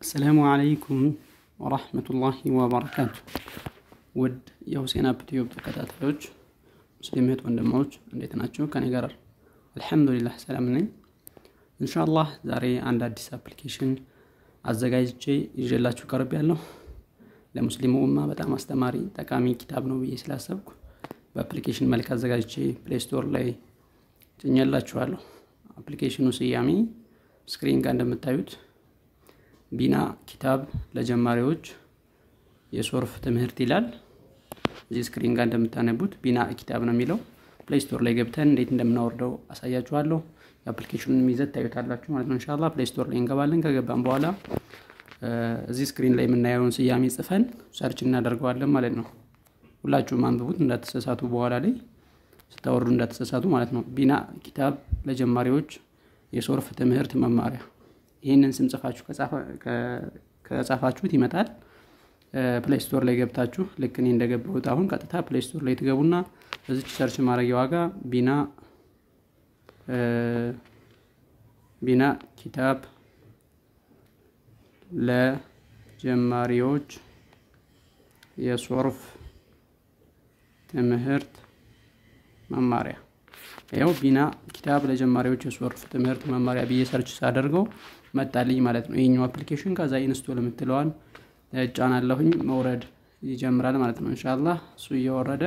السلام عليكم ورحمة الله وبركاته። ውድ የሁሴን App Tube ተከታታዮች ሙስሊም እህት ወንድሞች እንዴት ናቸው? ከኔ ጋር አልሐምዱሊላህ ሰላም ነኝ። ኢንሻአላህ ዛሬ አንድ አዲስ አፕሊኬሽን አዘጋጅቼ ይዤላችሁ ቀርቤያለሁ ለሙስሊሙ ኡማ በጣም አስተማሪ ጠቃሚ ኪታብ ነው ብዬ ስላሰብኩ በአፕሊኬሽን መልክ አዘጋጅቼ Play Store ላይ ጭኜላችኋለሁ። አፕሊኬሽኑ ስያሜ screen ጋር እንደምታዩት ቢና ኪታብ ለጀማሪዎች የሶርፍ ትምህርት ይላል። እዚህ screen ጋር እንደምታነቡት ቢና ኪታብ ነው የሚለው። Play Store ላይ ገብተን እንዴት እንደምናወርደው አሳያችኋለሁ። የአፕሊኬሽኑን ይዘት ታዩታላችሁ ማለት ነው። እንሻላ Play Store ላይ እንገባለን። ከገባን በኋላ እዚህ screen ላይ የምናየውን ስያሜ ጽፈን search እናደርገዋለን ማለት ነው። ሁላችሁም አንብቡት እንዳትሰሳቱ፣ በኋላ ላይ ስታወርዱ እንዳትሰሳቱ ማለት ነው። ቢና ኪታብ ለጀማሪዎች የሶርፍ ትምህርት መማሪያ ይህንን ስም ጽፋችሁ ከጻፋችሁት ይመጣል። Play Store ላይ ገብታችሁ ልክ እኔ እንደገባሁት አሁን ቀጥታ Play Store ላይ ትገቡና እዚች search ማድረጊያዋ ጋ ቢና ቢና ኪታብ ለጀማሪዎች የሶርፍ ትምህርት መማሪያ ያው ቢና ኪታብ ለጀማሪዎች የሶርፍ ትምህርት መማሪያ ብዬ search ሳደርገው መጣልኝ ማለት ነው። ይህኛው አፕሊኬሽን ከዛ install የምትለዋን ጫናለሁኝ መውረድ ይጀምራል ማለት ነው። እንሻላ እሱ እየወረደ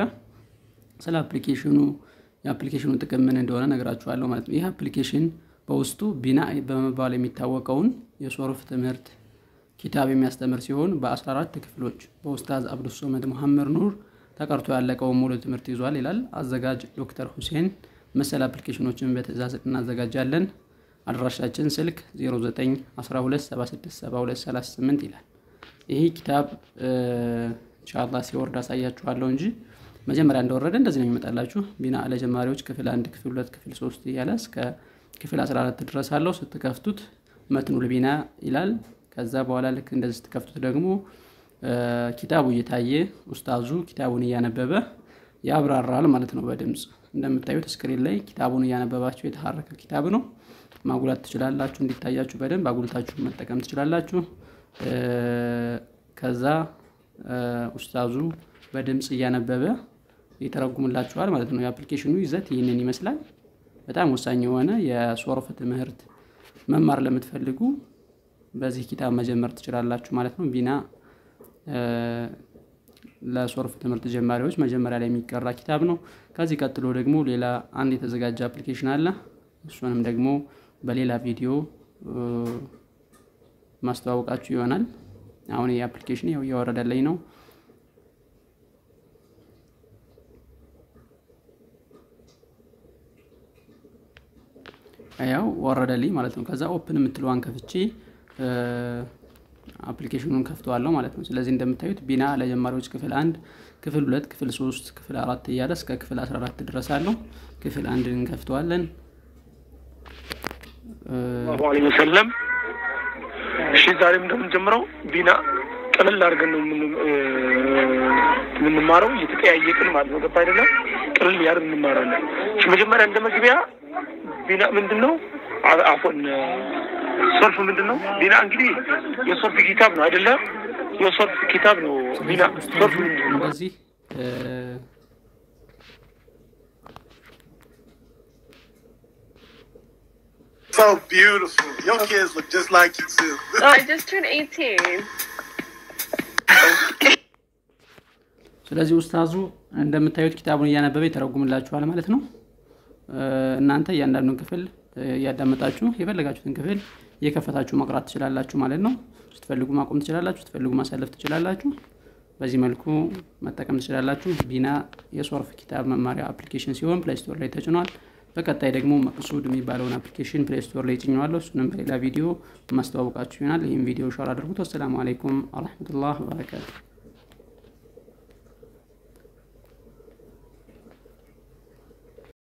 ስለ አፕሊኬሽኑ የአፕሊኬሽኑ ጥቅም ምን እንደሆነ እነግራችኋለሁ ማለት ነው። ይህ አፕሊኬሽን በውስጡ ቢና በመባል የሚታወቀውን የሶርፍ ትምህርት ኪታብ የሚያስተምር ሲሆን በ14 ክፍሎች በኡስታዝ አብዱሶመድ መሐመድ ኑር ተቀርቶ ያለቀውን ሙሉ ትምህርት ይዟል ይላል አዘጋጅ ዶክተር ሁሴን። መሰል አፕሊኬሽኖችን በትእዛዝ እናዘጋጃለን። አድራሻችን ስልክ 0912767238 ይላል። ይህ ኪታብ ኢንሻአላህ ሲወርድ አሳያችኋለሁ እንጂ መጀመሪያ እንደወረደ እንደዚህ ነው የሚመጣላችሁ። ቢና ለጀማሪዎች ክፍል አንድ ክፍል ሁለት ክፍል ሶስት እያለ እስከ ክፍል 14 ድረስ አለው። ስትከፍቱት መትኑል ቢና ይላል። ከዛ በኋላ ልክ እንደዚህ ስትከፍቱት ደግሞ ኪታቡ እየታየ ኡስታዙ ኪታቡን እያነበበ ያብራራል ማለት ነው። በድምፅ እንደምታዩት screen ላይ ኪታቡን እያነበባችሁ የተሐረከ ኪታብ ነው። ማጉላት ትችላላችሁ፣ እንዲታያችሁ በደንብ አጉልታችሁ መጠቀም ትችላላችሁ። ከዛ ኡስታዙ በድምፅ እያነበበ ይተረጉምላችኋል ማለት ነው። የአፕሊኬሽኑ ይዘት ይህንን ይመስላል። በጣም ወሳኝ የሆነ የሶርፍ ትምህርት መማር ለምትፈልጉ በዚህ ኪታብ መጀመር ትችላላችሁ ማለት ነው። ቢና ለሶርፍ ትምህርት ጀማሪዎች መጀመሪያ ላይ የሚቀራ ኪታብ ነው። ከዚህ ቀጥሎ ደግሞ ሌላ አንድ የተዘጋጀ አፕሊኬሽን አለ። እሱንም ደግሞ በሌላ ቪዲዮ የማስተዋውቃችሁ ይሆናል። አሁን ይህ አፕሊኬሽን ያው እያወረደልኝ ነው። ያው ወረደልኝ ማለት ነው። ከዛ open የምትለዋን ከፍቼ አፕሊኬሽኑን እከፍተዋለሁ ማለት ነው። ስለዚህ እንደምታዩት ቢና ለጀማሪዎች ክፍል አንድ፣ ክፍል ሁለት፣ ክፍል ሶስት፣ ክፍል አራት እያለ እስከ ክፍል አስራ አራት ድረስ አለው። ክፍል አንድ እንከፍተዋለን። ዐለይሂ ወሰለም። እሺ ዛሬም እንደምንጀምረው ቢና ቀለል አድርገን ነው የምንማረው፣ እየተጠያየቅን ማለት ነው። ገባ አይደለም? ቀለል ያድርግ እንማራለን። መጀመሪያ እንደ መግቢያ ቢና ምንድን ነው? አፎን ሶርፍ ምንድን ነው? ቢና እንግዲህ የሶርፍ ኪታብ ነው አይደለም? የሶርፍ ኪታብ ነው ቢና። ሶርፍ ምንድን ነው? እንደዚህ So beautiful. Your kids look just like you too. Oh, I just turned 18. ስለዚህ ኡስታዙ እንደምታዩት ኪታቡን እያነበበ ይተረጉምላችኋል ማለት ነው። እናንተ እያንዳንዱን ክፍል እያዳመጣችሁ የፈለጋችሁትን ክፍል እየከፈታችሁ መቅራት ትችላላችሁ ማለት ነው። ስትፈልጉ ማቆም ትችላላችሁ፣ ስትፈልጉ ማሳለፍ ትችላላችሁ። በዚህ መልኩ መጠቀም ትችላላችሁ። ቢና የሶርፍ ኪታብ መማሪያ አፕሊኬሽን ሲሆን Play Store ላይ ተጭኗል። በቀጣይ ደግሞ መቅሱድ የሚባለውን አፕሊኬሽን Play Store ላይ ጭኘዋለሁ። እሱንም በሌላ ቪዲዮ የማስተዋውቃችሁ ይሆናል። ይህም ቪዲዮ share አድርጉት። والسلام عليكم ورحمة الله وبركاته